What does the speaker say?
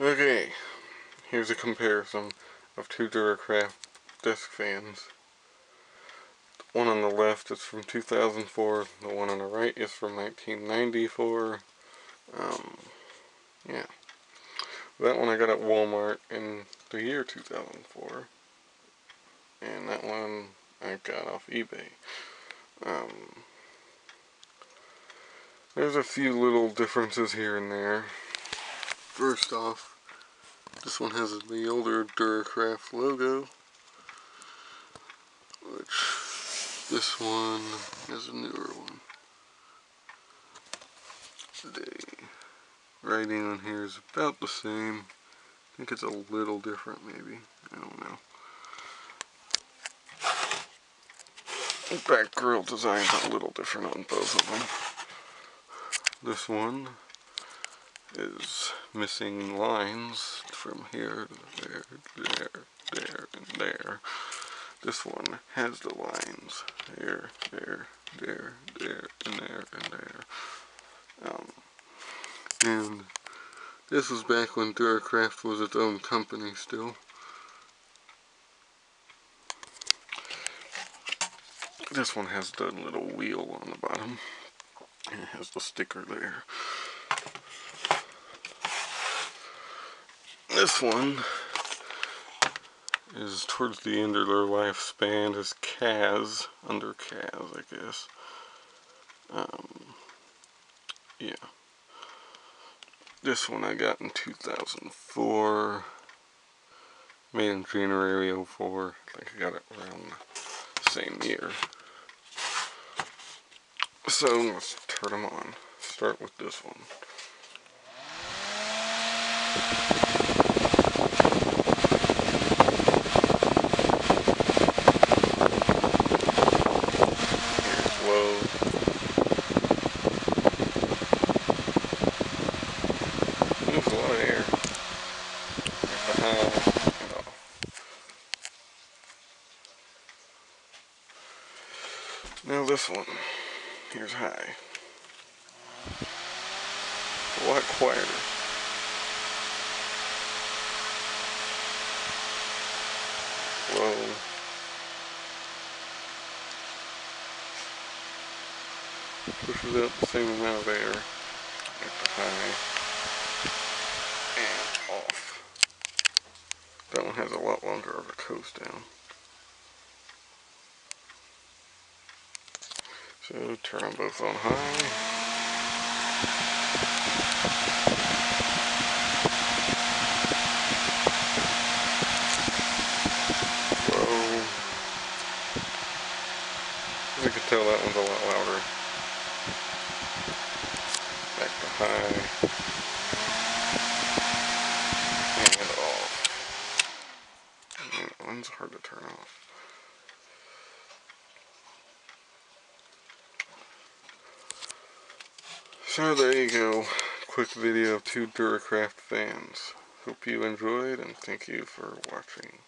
Okay, here's a comparison of two Duracraft desk fans. The one on the left is from 2004, the one on the right is from 1994. Um, yeah. That one I got at Walmart in the year 2004. And that one I got off eBay. Um, there's a few little differences here and there. First off, this one has the older Duracraft logo, which this one is a newer one. The writing on here is about the same. I think it's a little different maybe. I don't know. The back grill design's a little different on both of them. This one is missing lines from here to there, there, there, and there. This one has the lines there, there, there, there, and there, and there. Um, and this was back when Duracraft was its own company still. This one has the little wheel on the bottom. And it has the sticker there. This one is towards the end of their lifespan is Kaz, under Kaz, I guess. Um, yeah. This one I got in 2004. Made in January 04. I think I got it around the same year. So let's turn them on. Start with this one. Now this one, here's high. A lot quieter. Low. Pushes out the same amount of air at the high and off. That one has a lot longer of a coast down. So turn them both on high. As you can tell that one's a lot louder. Back to high. And off. And that one's hard to turn off. So there you go. Quick video of two Duracraft fans. Hope you enjoyed and thank you for watching.